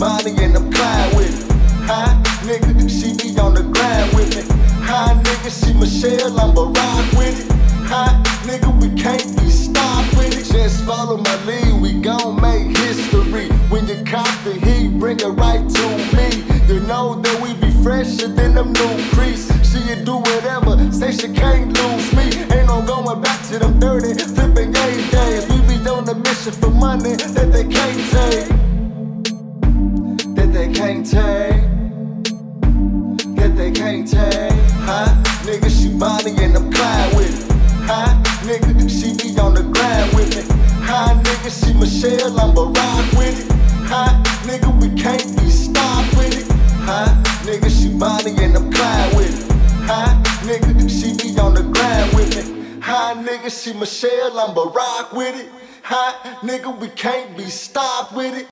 Bonnie and I'm Clyde with it. Hi, nigga, she be on the grind with me. Hi, nigga, she Michelle, I'ma ride with it. Hi, nigga, we can't be stopped with it. Just follow my lead, we gon' make history. When you cop the heat, bring it right to me. You know that we be fresher than them new crease. She'll do whatever, say she can't lose me. Ain't no going back to them dirty, flipping game days. We be on a mission for money that they can't take. They. Huh? Nigga, she Bonnie and I'm Clyde with it. Huh? Nigga, she be on the grind with me. Huh? Nigga, she Michelle, I'ma rock with it. Huh? Nigga, we can't be stopped with it. Huh? Nigga, she Bonnie and I'm Clyde with it. Huh? Nigga, she be on the grind with me. Huh? Nigga, she Michelle, I'ma rock with it. Huh? Nigga, we can't be stopped with it.